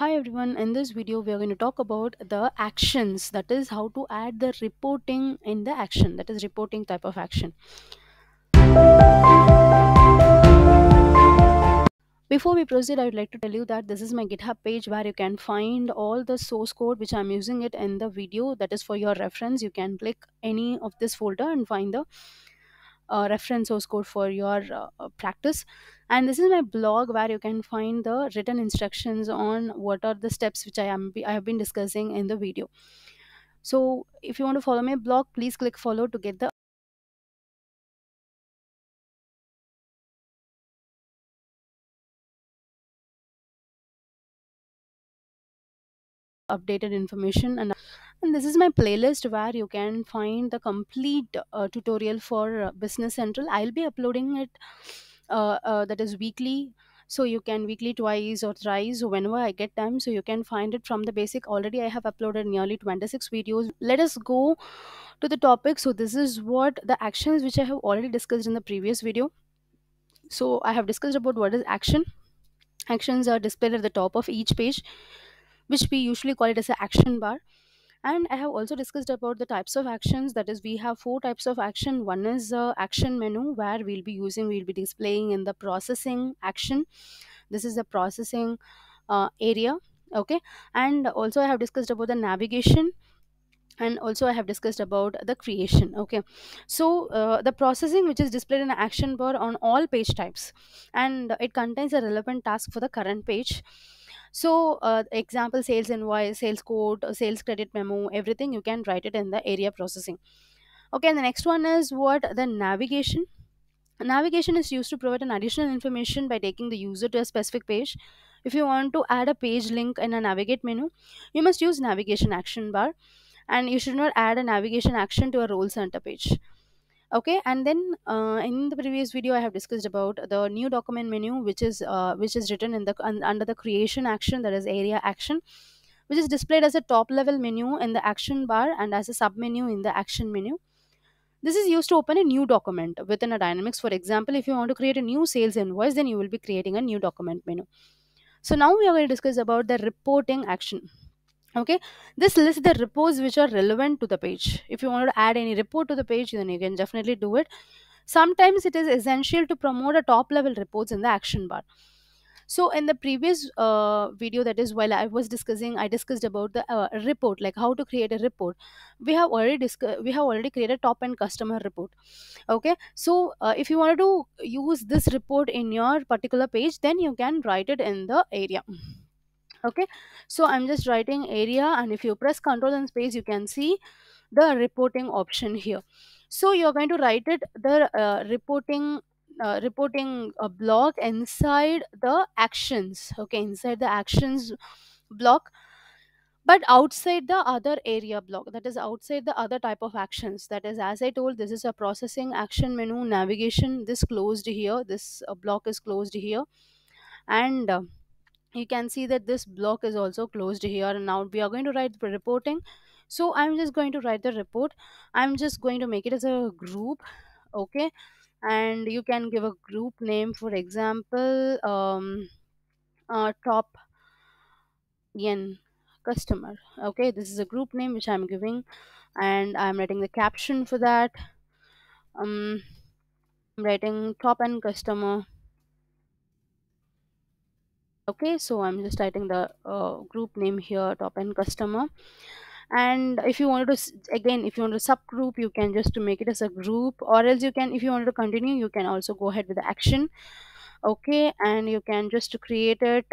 Hi everyone, in this video we are going to talk about the actions that is how to add the reporting in the action that is reporting type of action. Before we proceed, I would like to tell you that this is my GitHub page where you can find all the source code which I'm using it in the video that is for your reference. You can click any of this folder and find the uh, reference source code for your uh, practice and this is my blog where you can find the written instructions on what are the steps which i am i have been discussing in the video. So if you want to follow my blog please click follow to get the updated information. And and this is my playlist where you can find the complete uh, tutorial for uh, business central. I'll be uploading it uh, uh, that is weekly. So you can weekly twice or thrice whenever i get time so you can find it from the basic. Already i have uploaded nearly 26 videos. Let us go to the topic. So this is what the actions which i have already discussed in the previous video. So i have discussed about what is action. Actions are displayed at the top of each page which we usually call it as an action bar and i have also discussed about the types of actions that is we have four types of action. One is uh, action menu where we'll be using we'll be displaying in the processing action. This is the processing uh, area okay? And also i have discussed about the navigation and also i have discussed about the creation okay? So uh, the processing which is displayed in action bar on all page types and it contains a relevant task for the current page so uh, example sales invoice sales quote uh, sales credit memo everything you can write it in the area processing. Okay and the next one is what? The navigation. Navigation is used to provide an additional information by taking the user to a specific page. If you want to add a page link in a navigate menu you must use navigation action bar and you should not add a navigation action to a role center page okay and then uh, in the previous video i have discussed about the new document menu which is uh, which is written in the un, under the creation action that is area action which is displayed as a top level menu in the action bar and as a sub menu in the action menu. This is used to open a new document within a dynamics. For example if you want to create a new sales invoice then you will be creating a new document menu. So now we are going to discuss about the reporting action okay? This lists the reports which are relevant to the page. If you want to add any report to the page then you can definitely do it. Sometimes it is essential to promote a top level reports in the action bar. So in the previous uh, video that is while i was discussing i discussed about the uh, report like how to create a report. We have already discussed we have already created top n customer report. Okay? So uh, if you wanted to use this report in your particular page then you can write it in the area okay? So i'm just writing area and if you press control and space you can see the reporting option here. So you're going to write it the uh, reporting uh, reporting uh, block inside the actions. Okay inside the actions block but outside the other area block that is outside the other type of actions. That is as i told this is a processing action menu navigation. This closed here. This uh, block is closed here. And uh, you can see that this block is also closed here and now we are going to write the reporting. So i'm just going to write the report. I'm just going to make it as a group okay? And you can give a group name for example um uh, top n customer okay? This is a group name which i'm giving and i'm writing the caption for that. Um i'm writing top n customer okay so i'm just writing the uh, group name here top n customer. And if you wanted to again if you want to subgroup you can just to make it as a group or else you can if you wanted to continue you can also go ahead with the action. Okay and you can just create it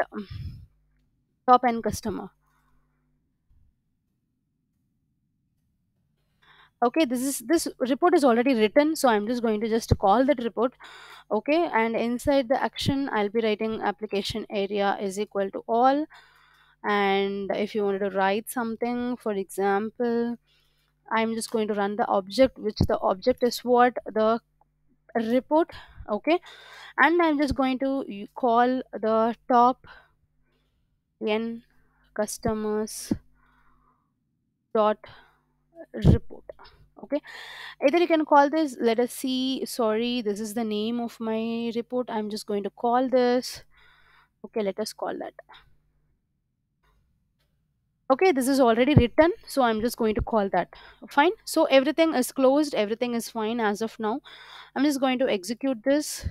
top n customer okay this is this report is already written so i'm just going to just call that report. Okay and inside the action i'll be writing application area is equal to all. And if you wanted to write something for example i'm just going to run the object which the object is what? The report okay? And i'm just going to call the top n customers dot report. Okay? Either you can call this let us see sorry this is the name of my report i'm just going to call this. Okay let us call that. Okay this is already written so i'm just going to call that. Fine? So everything is closed everything is fine as of now. I'm just going to execute this.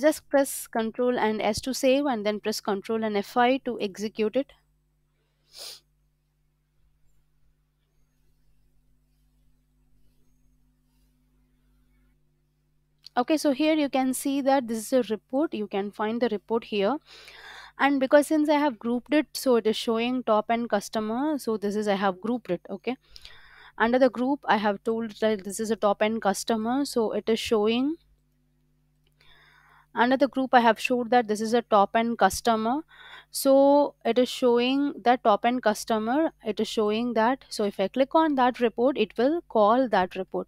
Just press Control and s to save and then press Control and fi to execute it okay so here you can see that this is a report. You can find the report here. And because since i have grouped it so it is showing top n customer. So this is i have grouped it okay? Under the group i have told that this is a top n customer. So it is showing. Under the group i have showed that this is a top n customer. So it is showing that top n customer it is showing that so if i click on that report it will call that report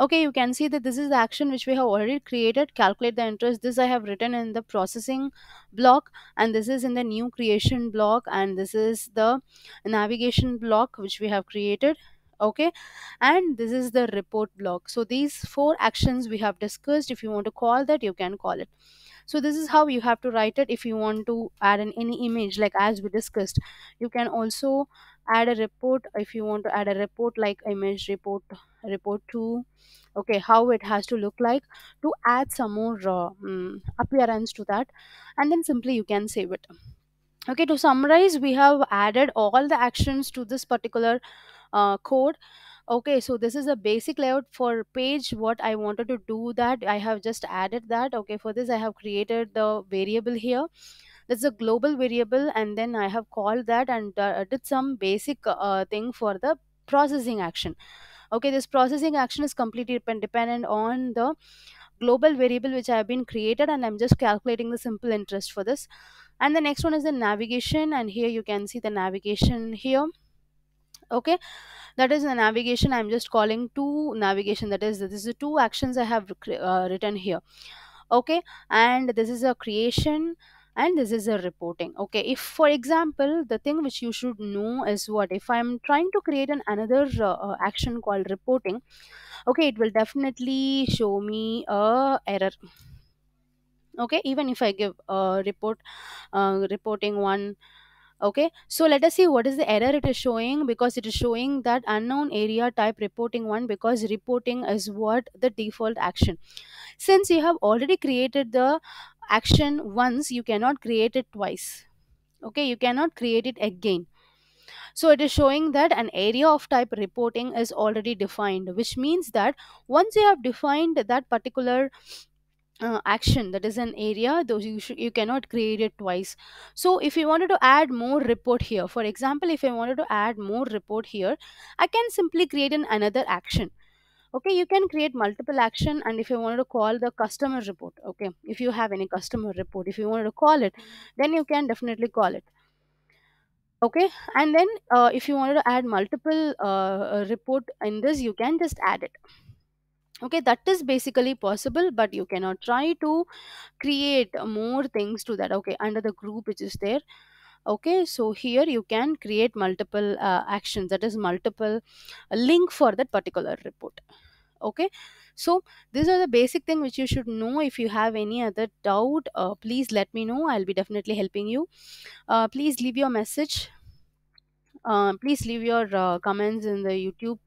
okay you can see that this is the action which we have already created. Calculate the interest. This i have written in the processing block and this is in the new creation block and this is the navigation block which we have created. Okay and this is the report block. So these four actions we have discussed. If you want to call that you can call it so this is how you have to write it if you want to add an any image like as we discussed. You can also add a report if you want to add a report like image report report 2 okay how it has to look like to add some more uh, mm, appearance to that and then simply you can save it. Okay to summarize we have added all the actions to this particular uh, code okay so this is a basic layout for page. What i wanted to do that i have just added that. Okay for this i have created the variable here. That's a global variable and then i have called that and uh, did some basic uh, thing for the processing action. Okay this processing action is completely dependent on the global variable which i have been created and i'm just calculating the simple interest for this. And the next one is the navigation and here you can see the navigation here okay? That is the navigation. I'm just calling two navigation. That is this is the two actions i have uh, written here. Okay? And this is a creation and this is a reporting. Okay? If for example the thing which you should know is what? If i'm trying to create an another uh, uh, action called reporting okay it will definitely show me a error. Okay? Even if i give a report uh, reporting one okay so let us see what is the error it is showing because it is showing that unknown area type reporting one because reporting is what the default action. Since you have already created the action once you cannot create it twice. Okay you cannot create it again. So it is showing that an area of type reporting is already defined which means that once you have defined that particular uh, action that is an area though you should, you cannot create it twice. So if you wanted to add more report here for example if i wanted to add more report here i can simply create an another action. Okay you can create multiple action and if you wanted to call the customer report okay if you have any customer report if you wanted to call it then you can definitely call it. Okay and then uh, if you wanted to add multiple uh, uh, report in this you can just add it okay that is basically possible but you cannot try to create more things to that okay under the group which is there. Okay so here you can create multiple uh, actions that is multiple uh, link for that particular report. Okay so these are the basic thing which you should know. If you have any other doubt uh, please let me know. I'll be definitely helping you. Uh, please leave your message. Uh, please leave your uh, comments in the youtube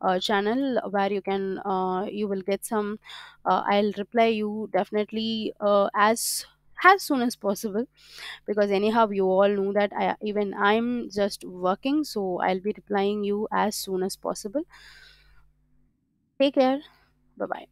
uh, channel where you can uh, you will get some uh, i'll reply you definitely uh, as as soon as possible. Because anyhow you all know that I, even i'm just working so i'll be replying you as soon as possible. Take care. Bye bye